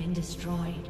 Been destroyed.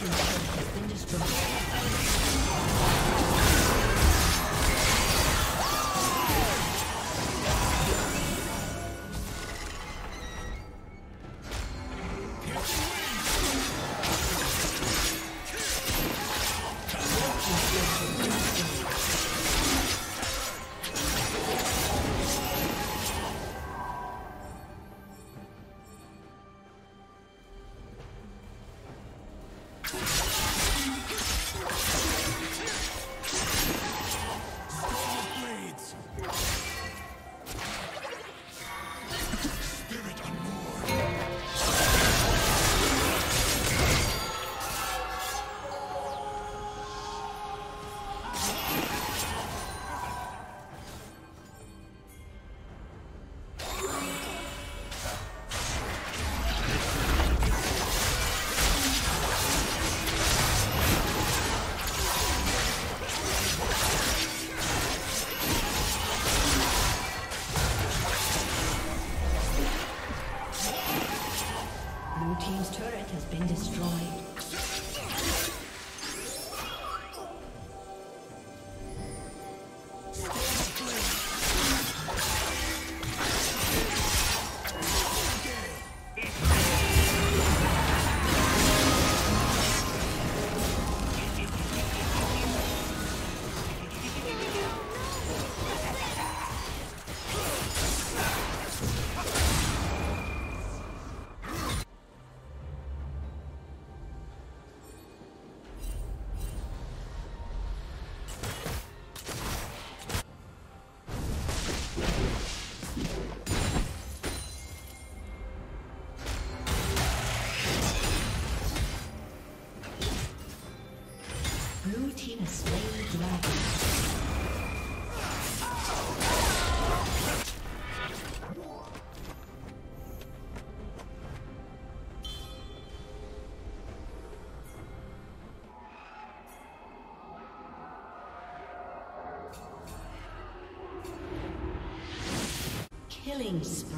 Team Killing spree.